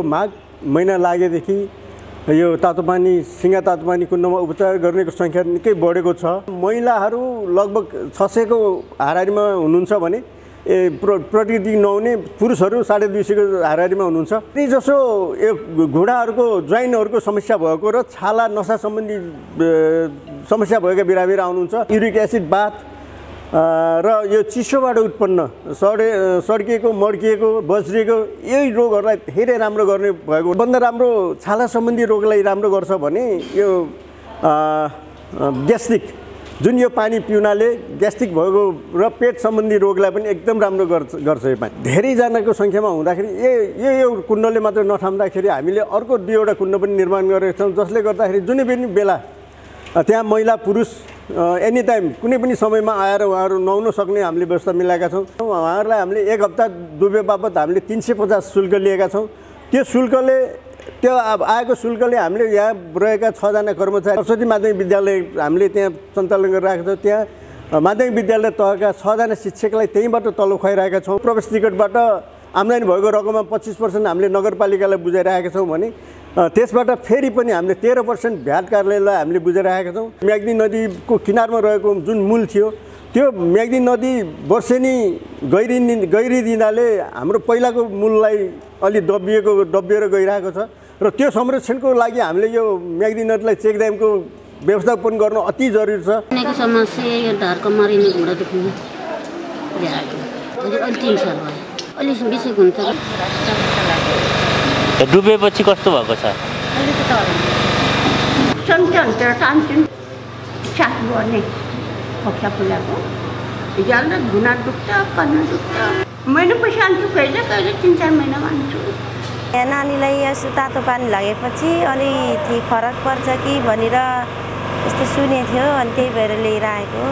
माघ महिना लागेदेखि यो तातो पानी सिङ्गा तातो पानी कुण्डमा उपचार गर्नेको सङ्ख्या निकै बढेको छ। महिलाहरू लगभग छ सयको हाराहारीमा हुनुहुन्छ भने ए प्र प्रकृति नहुने पुरुषहरू साढे दुई सयको हाराहारीमा हुनुहुन्छ। त्यही जसो यो घुँडाहरूको जोइन्टहरूको समस्या भएको र छाला नसा सम्बन्धी समस्या भएका बिरामीहरू आउनुहुन्छ। युरिक एसिड बाथ र यो चिसोबाट उत्पन्न सडे सड्किएको मड्किएको बज्रिएको यही रोगहरूलाई धेरै राम्रो गर्ने भएको भन्दा राम्रो छाला सम्बन्धी रोगलाई राम्रो गर्छ भने यो ग्यास्ट्रिक जुन यो पानी पिउनाले ग्यास्ट्रिक भएको र पेट सम्बन्धी रोगलाई पनि एकदम राम्रो गर्छ गर्छ यो पानी। धेरैजनाको सङ्ख्यामा हुँदाखेरि ए यो कुण्डले मात्र नथाम्दाखेरि हामीले अर्को दुईवटा कुण्ड पनि निर्माण गरेका छौँ जसले गर्दाखेरि जुनै पनि बेला त्यहाँ महिला पुरुष एनी टाइम कुनै पनि समयमा आएर उहाँहरू नुहाउन सक्ने हामीले व्यवस्था मिलाएका छौँ। उहाँहरूलाई हामीले एक हप्ता डुबे बापत हामीले तिन सय पचास शुल्क लिएका छौँ। त्यो शुल्कले त्यो अब आएको शुल्कले हामीले यहाँ रहेका छजना कर्मचारी सरस्वती माध्यमिक विद्यालय हामीले त्यहाँ सञ्चालन गरिरहेका छौँ। त्यहाँ माध्यमिक विद्यालय तहका छजना शिक्षकलाई त्यहीँबाट तलब खुवाइरहेका छौँ। प्रवेश टिकटबाट आम्दानी भएको रकममा पच्चिस पर्सेन्ट हामीले नगरपालिकालाई बुझाइरहेका छौँ भने त्यसबाट फेरि पनि हामीले तेह्र पर्सेन्ट भ्याट कार्यालयलाई हामीले बुझाइरहेका छौँ। म्याग्दी नदीको किनारमा रहेको जुन मूल थियो त्यो म्याग्दी नदी वर्षेनी गहिरिने गहिरिदिनाले हाम्रो पहिलाको मूललाई अलि दबिएको दबिएर गइरहेको छ र त्यो संरक्षणको लागि हामीले यो म्याग्दी नदीलाई चेक ड्यामको व्यवस्थापन गर्नु अति जरुरी छ। समस्या यो ढाडको हुन्छ। डुबेपछि कस्तो भएको छ? सन्चन्त्र तान्छन् सास गर्ने खोक्सा फुलाको हिजोआज घुना दुख्छ कन्न दुख्छ महिना पछि आन्छु कहिले कहिले तिन चार महिनामा आन्छु। यहाँ नानीलाई यसो तातो पानी लागेपछि अलि ठिक फरक पर्छ कि भनेर यस्तो सुनेको थियो अनि त्यही भएर लिएर आएको।